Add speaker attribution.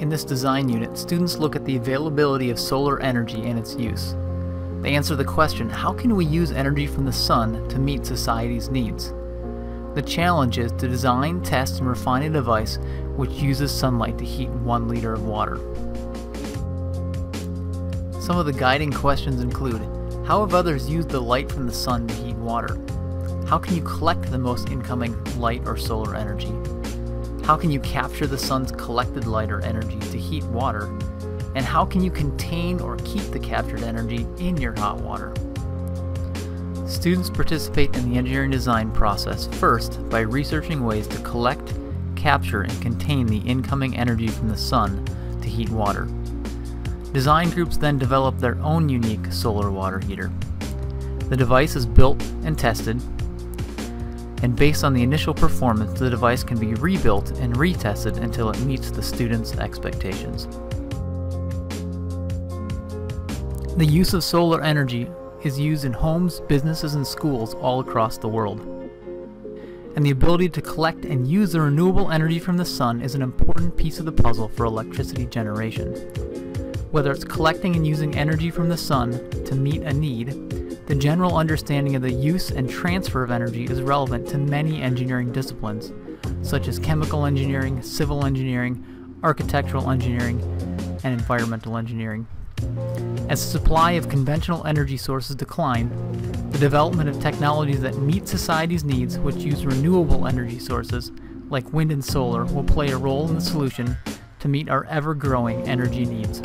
Speaker 1: In this design unit, students look at the availability of solar energy and its use. They answer the question, how can we use energy from the sun to meet society's needs? The challenge is to design, test, and refine a device which uses sunlight to heat one liter of water. Some of the guiding questions include, how have others used the light from the sun to heat water? How can you collect the most incoming light or solar energy? How can you capture the sun's collected light or energy to heat water? And how can you contain or keep the captured energy in your hot water? Students participate in the engineering design process first by researching ways to collect, capture, and contain the incoming energy from the sun to heat water. Design groups then develop their own unique solar water heater. The device is built and tested and based on the initial performance, the device can be rebuilt and retested until it meets the student's expectations. The use of solar energy is used in homes, businesses, and schools all across the world. And the ability to collect and use the renewable energy from the sun is an important piece of the puzzle for electricity generation. Whether it's collecting and using energy from the sun to meet a need, the general understanding of the use and transfer of energy is relevant to many engineering disciplines, such as chemical engineering, civil engineering, architectural engineering, and environmental engineering. As the supply of conventional energy sources decline, the development of technologies that meet society's needs which use renewable energy sources, like wind and solar, will play a role in the solution to meet our ever-growing energy needs.